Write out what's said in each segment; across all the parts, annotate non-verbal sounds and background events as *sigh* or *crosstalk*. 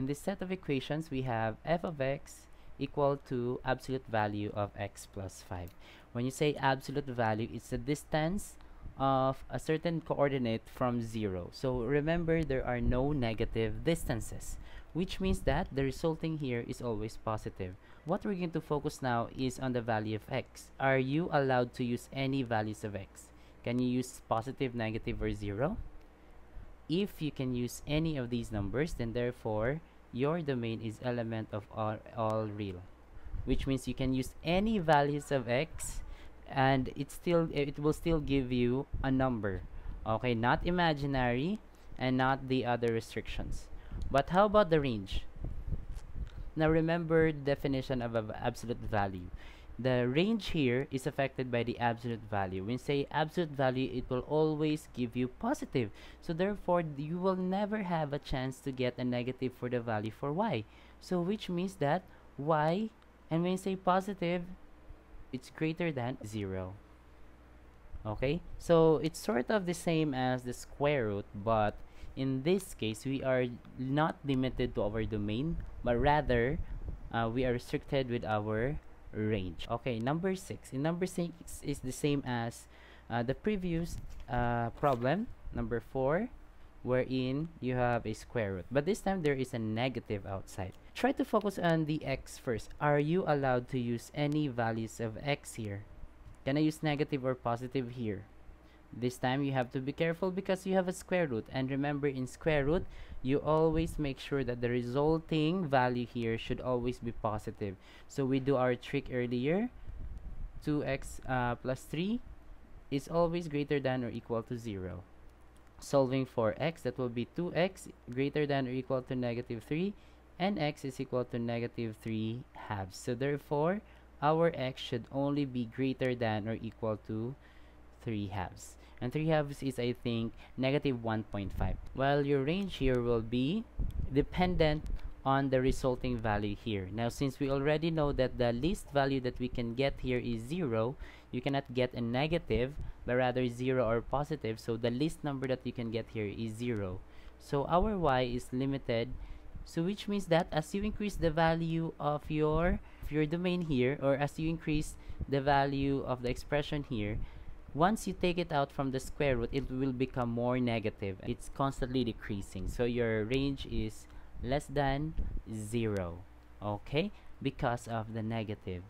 in this set of equations, we have f of x equal to absolute value of x plus 5. When you say absolute value, it's the distance of a certain coordinate from 0. So remember, there are no negative distances, which means that the resulting here is always positive. What we're going to focus now is on the value of x. Are you allowed to use any values of x? Can you use positive, negative, or 0? If you can use any of these numbers, then therefore, your domain is element of all, all real. Which means you can use any values of x and it still it will still give you a number. Okay, not imaginary and not the other restrictions. But how about the range? Now remember definition of absolute value the range here is affected by the absolute value. When say absolute value, it will always give you positive. So therefore, you will never have a chance to get a negative for the value for y. So which means that y, and when you say positive, it's greater than 0. Okay, so it's sort of the same as the square root, but in this case, we are not limited to our domain, but rather uh, we are restricted with our range. Okay, number 6. In number 6 is the same as uh, the previous uh, problem, number 4, wherein you have a square root. But this time there is a negative outside. Try to focus on the x first. Are you allowed to use any values of x here? Can I use negative or positive here? This time you have to be careful because you have a square root and remember in square root you always make sure that the resulting value here should always be positive. So we do our trick earlier 2x uh, plus 3 is always greater than or equal to 0. Solving for x that will be 2x greater than or equal to negative 3 and x is equal to negative 3 halves. So therefore our x should only be greater than or equal to 3 halves. And 3 halves is I think negative 1.5 while your range here will be dependent on the resulting value here. Now since we already know that the least value that we can get here is 0 you cannot get a negative but rather 0 or positive. So the least number that you can get here is 0 so our y is limited. So which means that as you increase the value of your of your domain here or as you increase the value of the expression here once you take it out from the square root, it will become more negative. It's constantly decreasing. So your range is less than 0. Okay? Because of the negative.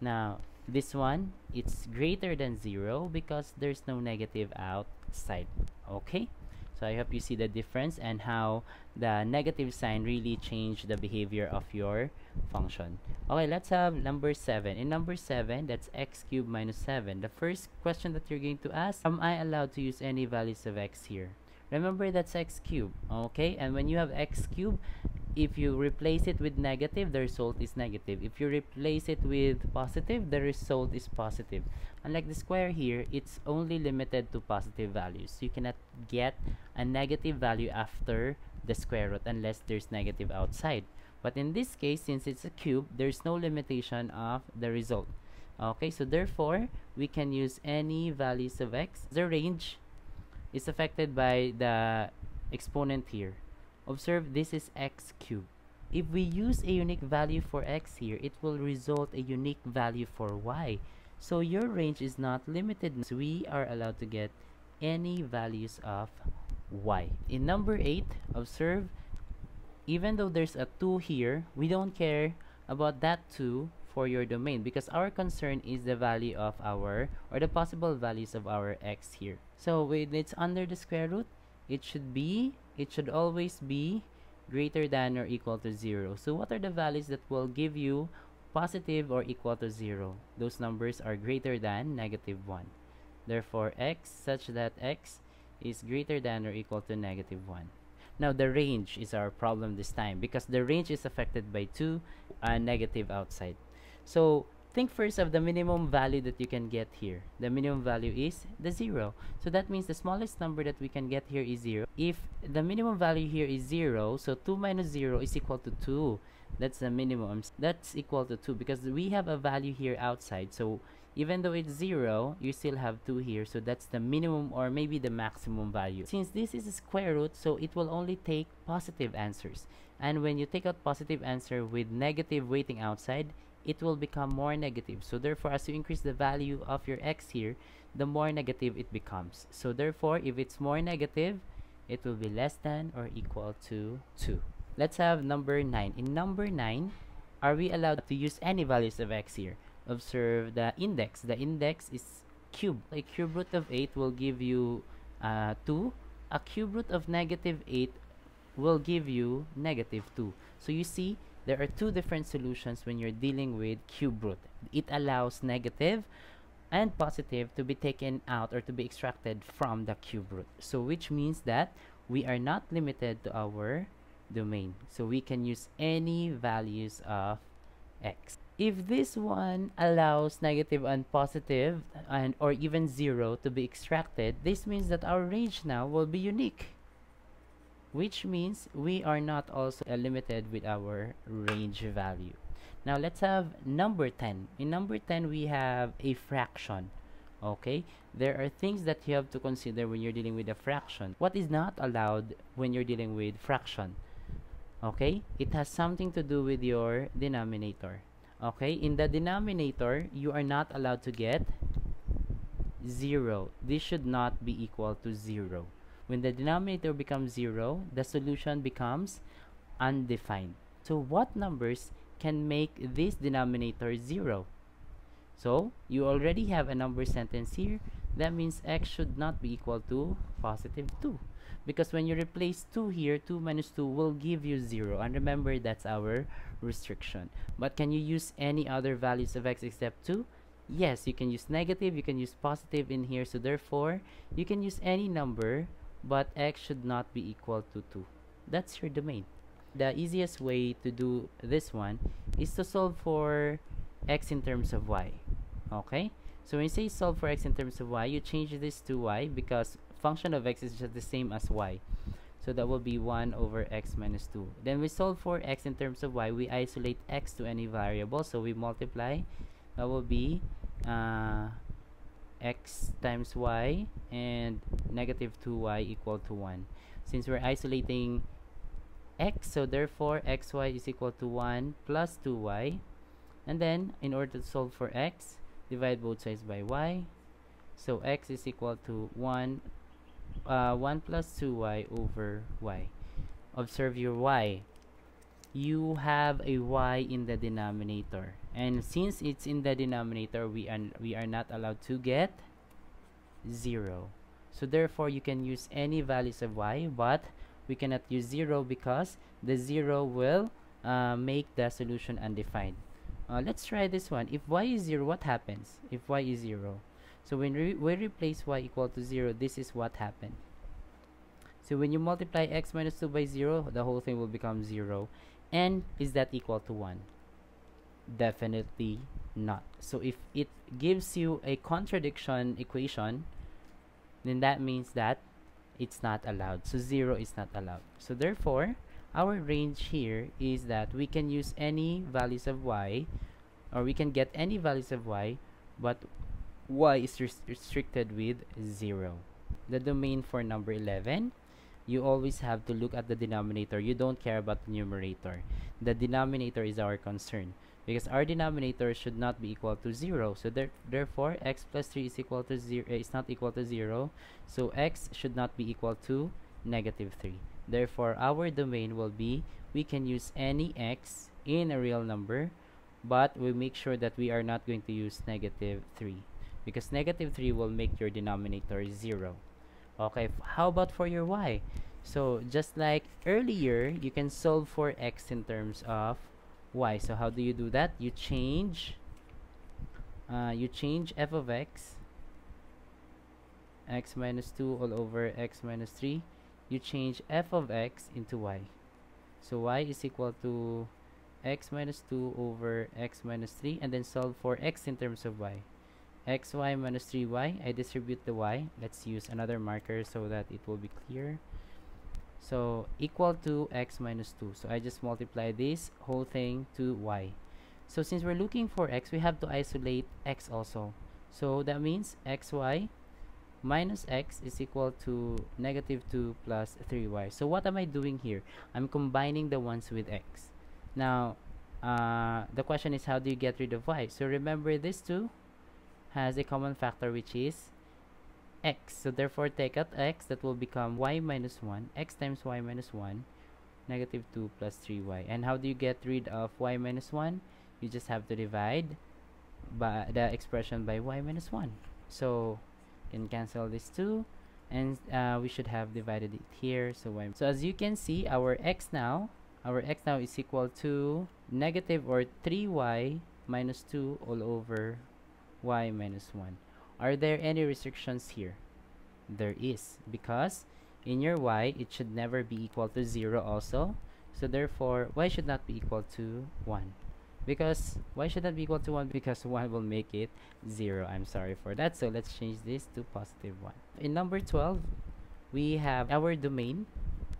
Now, this one, it's greater than 0 because there's no negative outside. Okay? So I hope you see the difference and how the negative sign really changed the behavior of your function. Okay, let's have number 7. In number 7, that's x cubed minus 7. The first question that you're going to ask, am I allowed to use any values of x here? Remember that's x cubed, okay? And when you have x cubed, if you replace it with negative, the result is negative. If you replace it with positive, the result is positive. Unlike the square here, it's only limited to positive values. You cannot get a negative value after the square root unless there's negative outside. But in this case, since it's a cube, there's no limitation of the result. Okay, so therefore, we can use any values of x. The range is affected by the exponent here. Observe this is x cubed. If we use a unique value for x here, it will result a unique value for y. So your range is not limited. So we are allowed to get any values of y. In number 8, observe, even though there's a 2 here, we don't care about that 2 for your domain because our concern is the value of our, or the possible values of our x here. So when it's under the square root, it should be, it should always be greater than or equal to 0. So what are the values that will give you positive or equal to 0? Those numbers are greater than negative 1. Therefore, x such that x is greater than or equal to negative 1. Now, the range is our problem this time because the range is affected by two uh, negative outside. So, think first of the minimum value that you can get here. The minimum value is the 0. So, that means the smallest number that we can get here is 0. If the minimum value here is 0, so 2 minus 0 is equal to 2. That's the minimum. That's equal to 2 because we have a value here outside. So, even though it's 0, you still have 2 here. So that's the minimum or maybe the maximum value. Since this is a square root, so it will only take positive answers. And when you take out positive answer with negative weighting outside, it will become more negative. So therefore, as you increase the value of your x here, the more negative it becomes. So therefore, if it's more negative, it will be less than or equal to 2. Let's have number 9. In number 9, are we allowed to use any values of x here? observe the index. The index is cube. A cube root of 8 will give you uh, 2. A cube root of negative 8 will give you negative 2. So you see, there are two different solutions when you're dealing with cube root. It allows negative and positive to be taken out or to be extracted from the cube root. So which means that we are not limited to our domain. So we can use any values of x if this one allows negative and positive and or even zero to be extracted this means that our range now will be unique which means we are not also limited with our range value. Now let's have number 10 in number 10 we have a fraction okay? There are things that you have to consider when you're dealing with a fraction. What is not allowed when you're dealing with fraction okay? It has something to do with your denominator okay? In the denominator you are not allowed to get 0 this should not be equal to 0 when the denominator becomes 0 the solution becomes undefined. So what numbers can make this denominator 0 so you already have a number sentence here. That means x should not be equal to positive 2 because when you replace 2 here 2 minus 2 will give you 0 and remember that's our restriction. But can you use any other values of x except 2 yes you can use negative you can use positive in here. So therefore you can use any number but x should not be equal to 2 that's your domain the easiest way to do this one is to solve for x in terms of y okay so when you say solve for x in terms of y you change this to y because function of x is just the same as y. So that will be 1 over x minus 2. Then we solve for x in terms of y. We isolate x to any variable. So we multiply. That will be uh, x times y and negative 2y equal to 1. Since we're isolating x, so therefore xy is equal to 1 plus 2y. And then, in order to solve for x, divide both sides by y. So x is equal to 1 uh, 1 plus 2y over y. Observe your y. You have a y in the denominator. And since it's in the denominator, we are, we are not allowed to get 0. So therefore, you can use any values of y, but we cannot use 0 because the 0 will uh, make the solution undefined. Uh, let's try this one. If y is 0, what happens? If y is 0, so when re we replace y equal to 0, this is what happened. So when you multiply x minus 2 by 0, the whole thing will become 0. And is that equal to 1? Definitely not. So if it gives you a contradiction equation, then that means that it's not allowed. So 0 is not allowed. So therefore, our range here is that we can use any values of y or we can get any values of y but y is res restricted with 0. The domain for number 11, you always have to look at the denominator. You don't care about the numerator. The denominator is our concern because our denominator should not be equal to 0. So there, therefore, x plus 3 is equal to 0 eh, is not equal to 0. So x should not be equal to negative 3. Therefore, our domain will be we can use any x in a real number but we make sure that we are not going to use negative 3 because negative 3 will make your denominator 0 okay how about for your y so just like earlier you can solve for x in terms of y so how do you do that? You change uh, you change f of x x minus 2 all over x minus 3 you change f of x into y. So y is equal to x minus 2 over x minus 3 and then solve for x in terms of y. Xy minus 3y I distribute the y. Let's use another marker so that it will be clear so equal to x minus 2 so I just multiply this whole thing to y so since we're looking for x we have to isolate x also So that means xy minus x is equal to negative 2 plus 3y. So what am I doing here? I'm combining the ones with x. Now, uh, the question is how do you get rid of y? So remember this 2 has a common factor which is x. So therefore take out x that will become y minus 1. x times y minus 1 negative 2 plus 3y. And how do you get rid of y minus 1? You just have to divide by the expression by y minus 1. So you can cancel this 2 and uh, we should have divided it here so y so as you can see our x now our x now is equal to negative or 3y minus 2 all over y minus 1 are there any restrictions here? There is because in your y it should never be equal to 0 also. So therefore y should not be equal to 1 because y should not be equal to 1 because *laughs* 1 will make it 0 I'm sorry for that. So let's change this to positive 1 in number 12 we have our domain.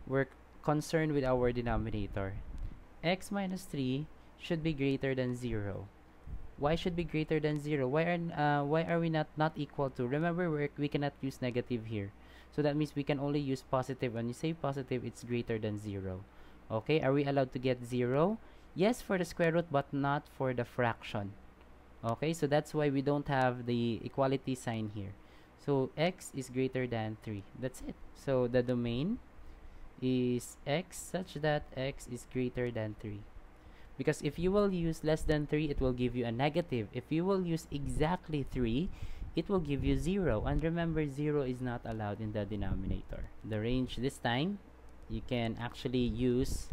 We're concerned with our denominator. X minus 3 should be greater than 0 y should be greater than 0 why are uh, why are we not not equal to remember we we cannot use negative here so that means we can only use positive. When you say positive, it's greater than 0. Okay, are we allowed to get 0? Yes, for the square root, but not for the fraction. Okay, so that's why we don't have the equality sign here. So x is greater than 3. That's it. So the domain is x such that x is greater than 3. Because if you will use less than 3, it will give you a negative. If you will use exactly 3, it will give you 0 and remember 0 is not allowed in the denominator. The range this time you can actually use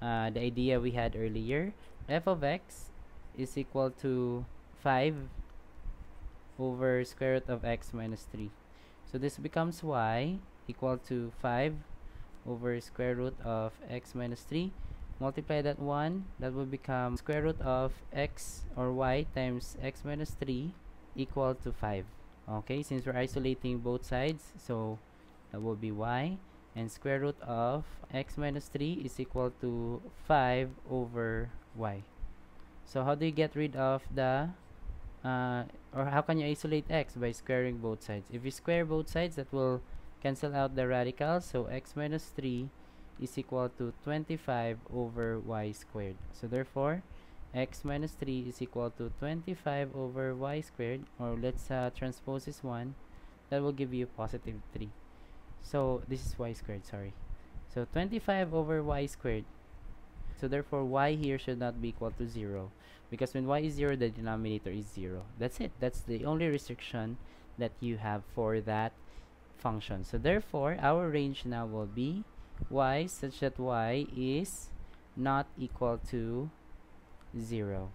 uh, the idea we had earlier. F of x is equal to 5 over square root of x minus 3 so this becomes y equal to 5 over square root of x minus 3 multiply that 1 that will become square root of x or y times x minus 3 equal to 5 okay since we're isolating both sides so that will be y and square root of x minus 3 is equal to 5 over y. So how do you get rid of the uh, or how can you isolate x? By squaring both sides. If you square both sides that will cancel out the radical so x minus 3 is equal to 25 over y squared. So therefore x minus 3 is equal to 25 over y squared or let's uh, transpose this one. That will give you positive 3 so this is y squared sorry. So 25 over y squared. So therefore y here should not be equal to 0 because when y is 0 the denominator is 0 that's it. That's the only restriction that you have for that function. So therefore our range now will be y such that y is not equal to 0